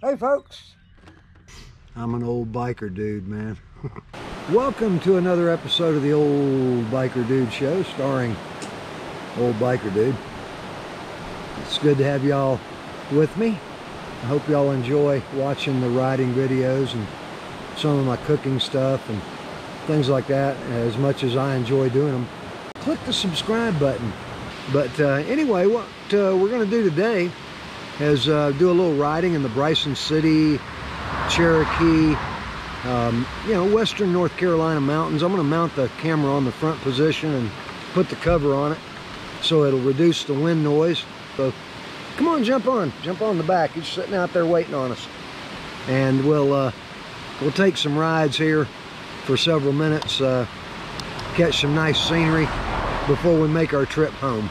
Hey folks, I'm an old biker dude, man. Welcome to another episode of the Old Biker Dude Show starring Old Biker Dude. It's good to have y'all with me. I hope y'all enjoy watching the riding videos and some of my cooking stuff and things like that as much as I enjoy doing them. Click the subscribe button. But uh, anyway, what uh, we're going to do today is uh, do a little riding in the Bryson City, Cherokee, um, you know, western North Carolina mountains. I'm going to mount the camera on the front position and put the cover on it so it'll reduce the wind noise. So come on, jump on. Jump on the back. He's sitting out there waiting on us. And we'll, uh, we'll take some rides here for several minutes, uh, catch some nice scenery before we make our trip home.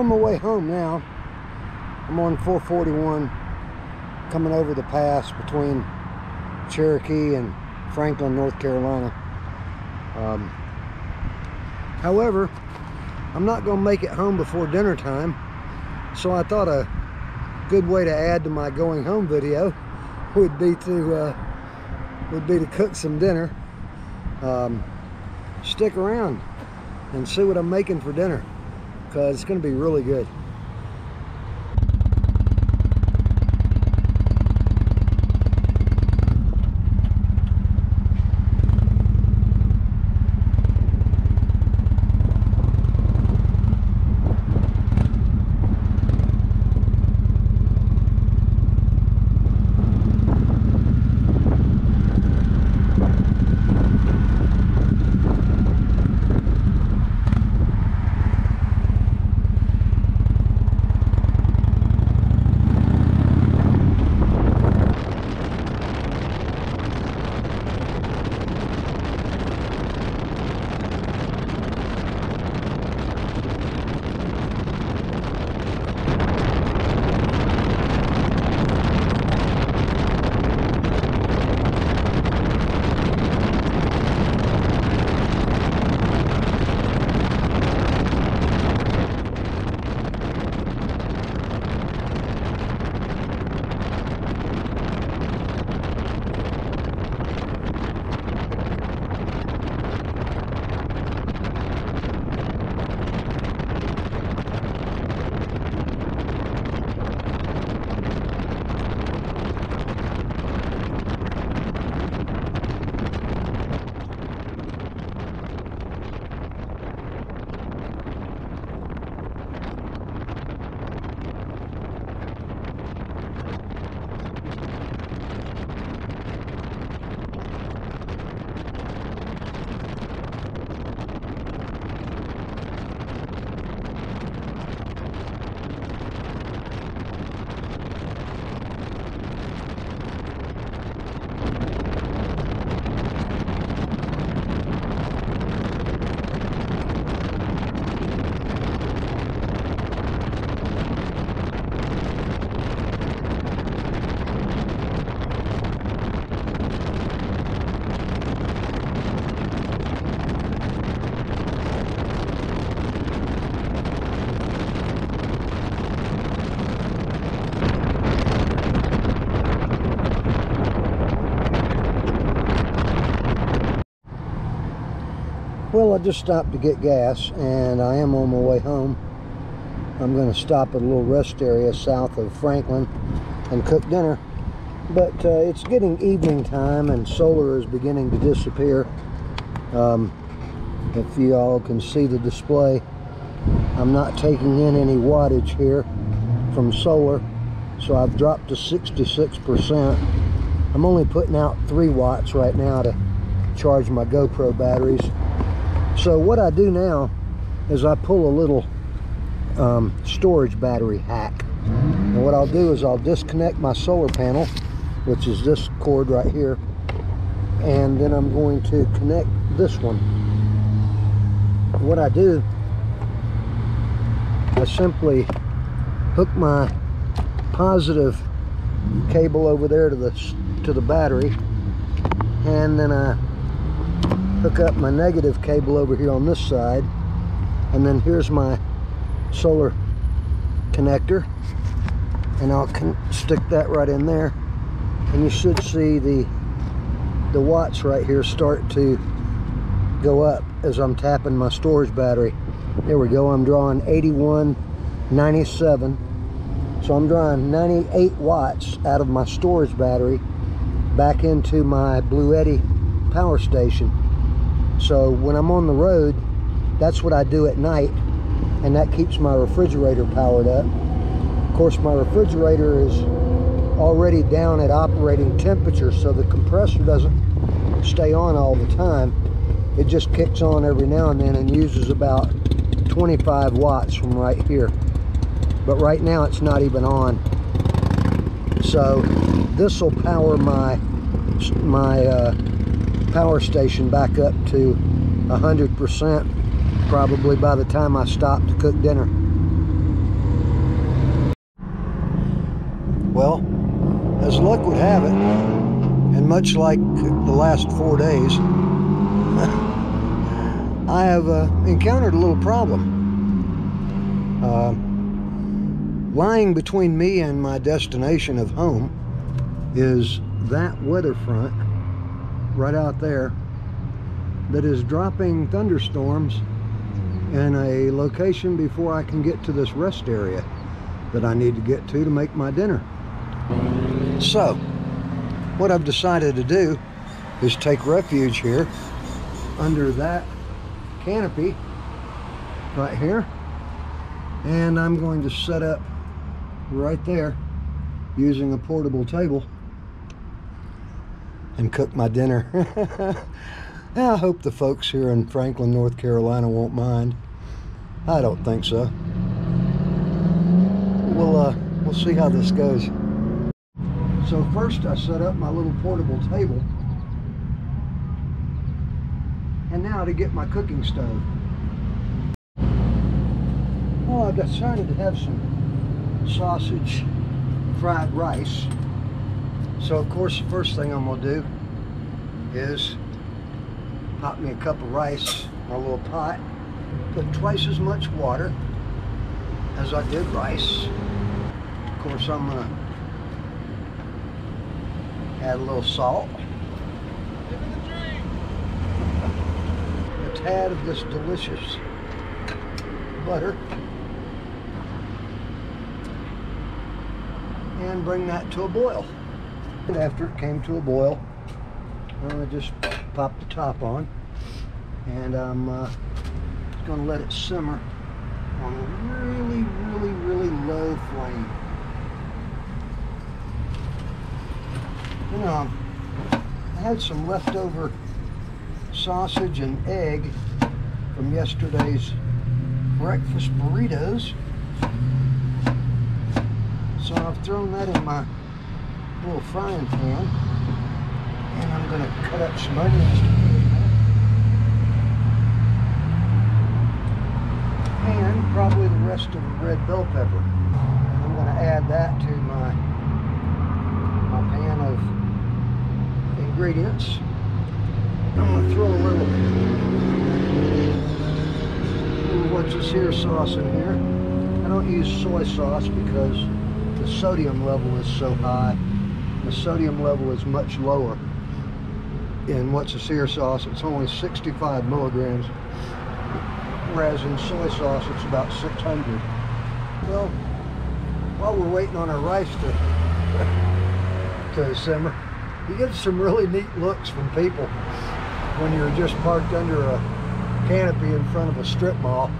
On my way home now. I'm on 441 coming over the pass between Cherokee and Franklin, North Carolina. Um, however, I'm not going to make it home before dinner time, so I thought a good way to add to my going home video would be to uh, would be to cook some dinner. Um, stick around and see what I'm making for dinner because it's going to be really good. Just stopped to get gas and I am on my way home. I'm going to stop at a little rest area south of Franklin and cook dinner. But uh, it's getting evening time and solar is beginning to disappear. Um, if you all can see the display, I'm not taking in any wattage here from solar. So I've dropped to 66%. I'm only putting out 3 watts right now to charge my GoPro batteries. So what I do now is I pull a little um, storage battery hack. And what I'll do is I'll disconnect my solar panel, which is this cord right here, and then I'm going to connect this one. What I do, I simply hook my positive cable over there to the to the battery, and then I hook up my negative cable over here on this side and then here's my solar connector and I'll stick that right in there. And you should see the the watts right here start to go up as I'm tapping my storage battery. There we go I'm drawing 8197 so I'm drawing 98 watts out of my storage battery back into my Bluetti power station so when I'm on the road, that's what I do at night, and that keeps my refrigerator powered up. Of course, my refrigerator is already down at operating temperature, so the compressor doesn't stay on all the time. It just kicks on every now and then and uses about 25 watts from right here. But right now it's not even on. So this will power my my uh, power station back up to 100% probably by the time I stop to cook dinner. Well, as luck would have it, and much like the last four days, I have uh, encountered a little problem. Uh, lying between me and my destination of home is that weather front right out there that is dropping thunderstorms in a location before I can get to this rest area that I need to get to to make my dinner. So, what I've decided to do is take refuge here under that canopy right here and I'm going to set up right there using a portable table and cook my dinner. I hope the folks here in Franklin, North Carolina won't mind. I don't think so. We'll, uh, we'll see how this goes. So first I set up my little portable table. And now to get my cooking stove. Well, I've decided to have some sausage fried rice. So of course the first thing I'm gonna do is pop me a cup of rice in a little pot, put twice as much water as I did rice. Of course I'm gonna add a little salt. A tad of this delicious butter. And bring that to a boil. And after it came to a boil, I just popped the top on and I'm uh, going to let it simmer on a really, really, really low flame. You know, I had some leftover sausage and egg from yesterday's breakfast burritos. So I've thrown that in my little frying pan and I'm going to cut up some onions and probably the rest of the red bell pepper. And I'm going to add that to my my pan of ingredients. I'm going to throw a little, little what's this here sauce in here. I don't use soy sauce because the sodium level is so high. The sodium level is much lower in what's a here sauce. It's only 65 milligrams, whereas in soy sauce it's about 600. Well, while we're waiting on our rice to, to simmer, you get some really neat looks from people when you're just parked under a canopy in front of a strip mall,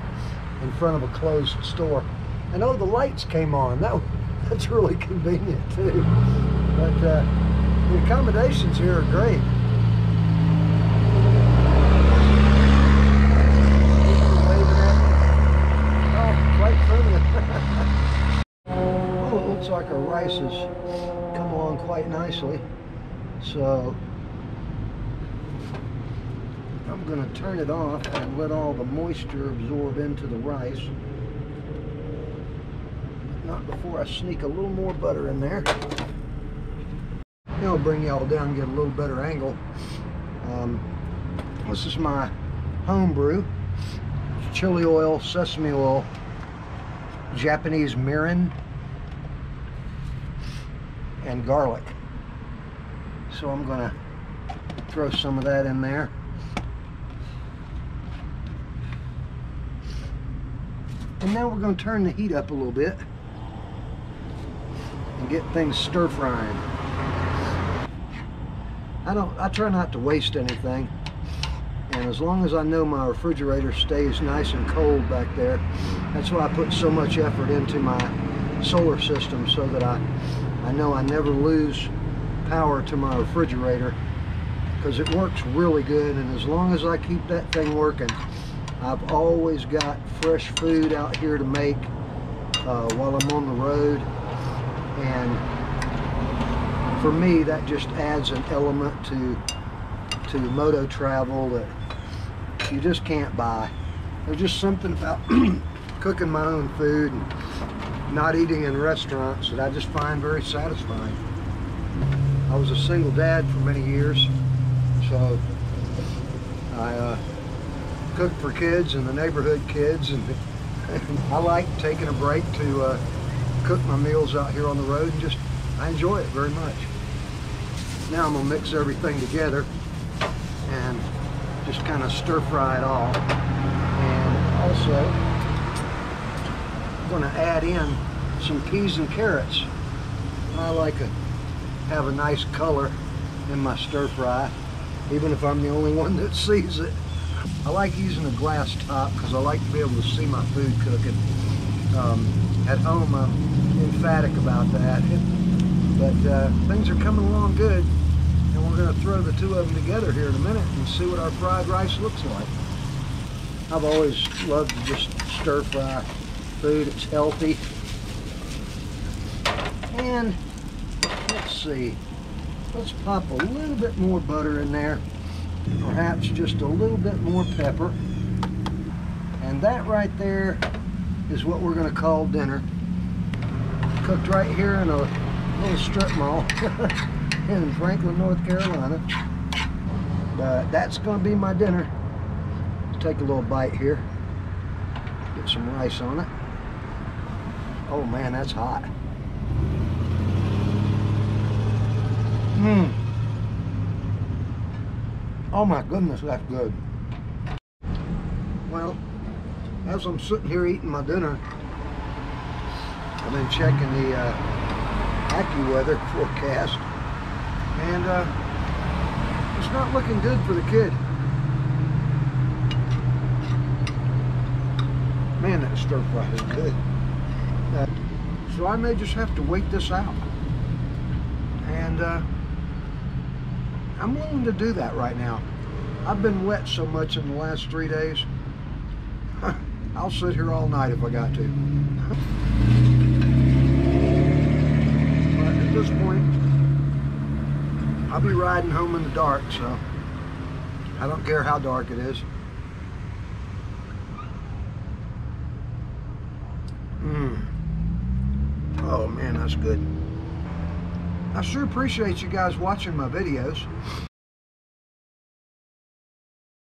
in front of a closed store. And oh, the lights came on. That that's really convenient too. But uh, the accommodations here are great. it looks like our rice has come along quite nicely. So I'm going to turn it off and let all the moisture absorb into the rice. Not before I sneak a little more butter in there. I'll bring y'all down get a little better angle. Um, this is my homebrew. Chili oil, sesame oil, Japanese mirin, and garlic. So I'm going to throw some of that in there. And now we're going to turn the heat up a little bit and get things stir frying. I don't I try not to waste anything. And as long as I know my refrigerator stays nice and cold back there, that's why I put so much effort into my solar system so that I I know I never lose power to my refrigerator because it works really good and as long as I keep that thing working I've always got fresh food out here to make uh, while I'm on the road and for me that just adds an element to to moto travel that you just can't buy there's just something about cooking my own food and not eating in restaurants that I just find very satisfying I was a single dad for many years, so I uh, cooked for kids and the neighborhood kids, and, I like taking a break to uh, cook my meals out here on the road, and just I enjoy it very much. Now I'm gonna mix everything together and just kind of stir fry it all, and also I'm gonna add in some peas and carrots. I like to have a nice color in my stir fry, even if I'm the only one that sees it. I like using a glass top because I like to be able to see my food cooking. Um, at home, I'm emphatic about that. But uh, things are coming along good, and we're going to throw the two of them together here in a minute and see what our fried rice looks like. I've always loved to just stir fry food. It's healthy. And let's see, let's pop a little bit more butter in there. Perhaps just a little bit more pepper. And that right there is what we're gonna call dinner. Cooked right here in a little strip mall in Franklin, North Carolina. But that's gonna be my dinner. Let's take a little bite here. Get some rice on it. Oh man, that's hot. Mmm. Oh my goodness, that's good. Well, as I'm sitting here eating my dinner, I've been checking the uh, AccuWeather forecast, and uh, it's not looking good for the kid. Man, that stir fry is good. Uh, so I may just have to wait this out. And uh, I'm willing to do that right now. I've been wet so much in the last three days. I'll sit here all night if I got to. but at this point, I'll be riding home in the dark, so I don't care how dark it is. Mmm. Oh man, that's good. I sure appreciate you guys watching my videos.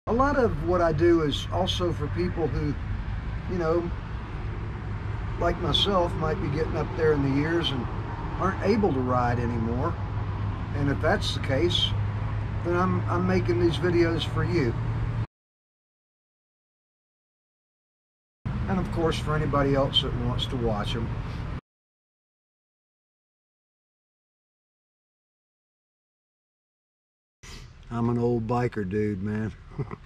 A lot of what I do is also for people who, you know, like myself, might be getting up there in the years and aren't able to ride anymore. And if that's the case, then I'm, I'm making these videos for you. And of course, for anybody else that wants to watch them. I'm an old biker dude, man.